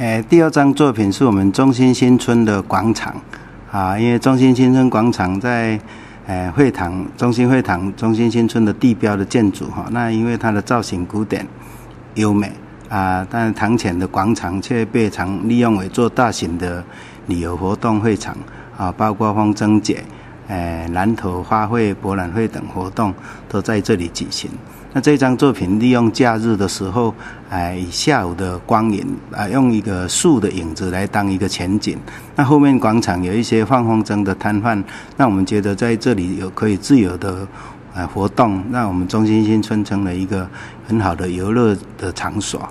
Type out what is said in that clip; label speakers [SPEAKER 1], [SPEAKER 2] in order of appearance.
[SPEAKER 1] 诶，第二张作品是我们中心新村的广场啊，因为中心新村广场在诶会堂中心会堂中心新村的地标的建筑哈，那因为它的造型古典优美啊，但是堂前的广场却被常利用为做大型的旅游活动会场啊，包括风筝节、诶南头花卉博览会等活动都在这里举行。那这张作品利用假日的时候，哎，以下午的光影啊，用一个树的影子来当一个前景。那后面广场有一些放风筝的摊贩，那我们觉得在这里有可以自由的呃活动，让我们中心新村成了一个很好的游乐的场所。